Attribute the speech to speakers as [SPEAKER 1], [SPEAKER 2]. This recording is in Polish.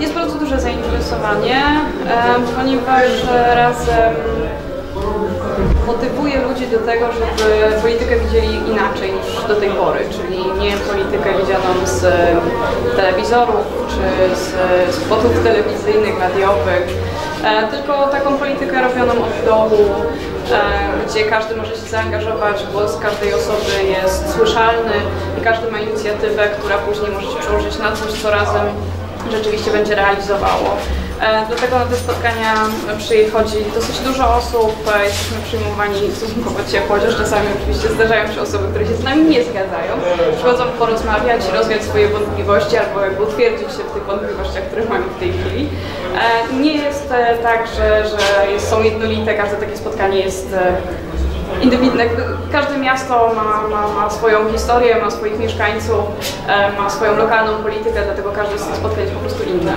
[SPEAKER 1] Jest bardzo duże zainteresowanie, ponieważ razem motywuje ludzi do tego, żeby politykę widzieli inaczej niż do tej pory, czyli nie politykę widzianą z telewizorów czy z spotów telewizyjnych, radiowych, e, tylko taką politykę robioną od dołu, e, gdzie każdy może się zaangażować, głos każdej osoby jest słyszalny i każdy ma inicjatywę, która później może się przełożyć na coś, co razem rzeczywiście będzie realizowało. E, dlatego na te spotkania przychodzi dosyć dużo osób, e, jesteśmy przyjmowani stosunkowo ciepło, chociaż czasami oczywiście zdarzają się osoby, które się z nami nie zgadzają. Przychodzą porozmawiać, rozwiać swoje wątpliwości albo jakby utwierdzić się w tych wątpliwościach, które mamy w tej chwili. E, nie jest tak, że, że są jednolite, każde takie spotkanie jest indywidne. Każde miasto ma, ma, ma, swoją historię, ma swoich mieszkańców, ma swoją lokalną politykę, dlatego każde z tych spotkań jest po prostu inne.